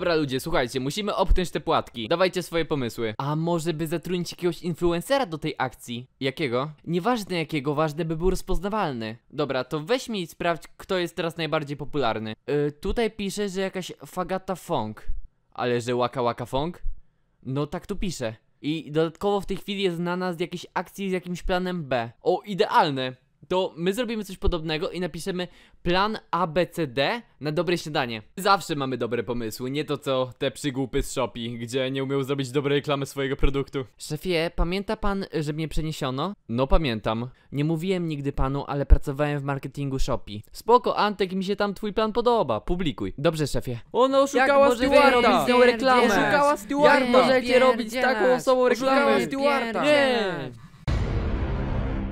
Dobra ludzie, słuchajcie, musimy opchnąć te płatki. Dawajcie swoje pomysły. A może by zatrudnić jakiegoś influencera do tej akcji? Jakiego? Nieważne jakiego, ważne by był rozpoznawalny. Dobra, to weź mi i sprawdź, kto jest teraz najbardziej popularny. Yy, tutaj pisze, że jakaś Fagata Fong. Ale że Waka Waka Fong? No tak tu pisze. I dodatkowo w tej chwili jest znana z jakiejś akcji z jakimś planem B. O, idealne! To my zrobimy coś podobnego i napiszemy plan ABCD na dobre śniadanie. Zawsze mamy dobre pomysły, nie to co te przygłupy z Shopee, gdzie nie umiał zrobić dobrej reklamy swojego produktu. Szefie, pamięta pan, że mnie przeniesiono? No pamiętam. Nie mówiłem nigdy panu, ale pracowałem w marketingu Shopee. Spoko, Antek, mi się tam twój plan podoba. Publikuj. Dobrze, szefie. Ona oszukała stewarda! robić z nią reklamę? Oszukała Jak stewarda! możecie robić z taką osobą Oszukała reklamę? stewarda! Nie.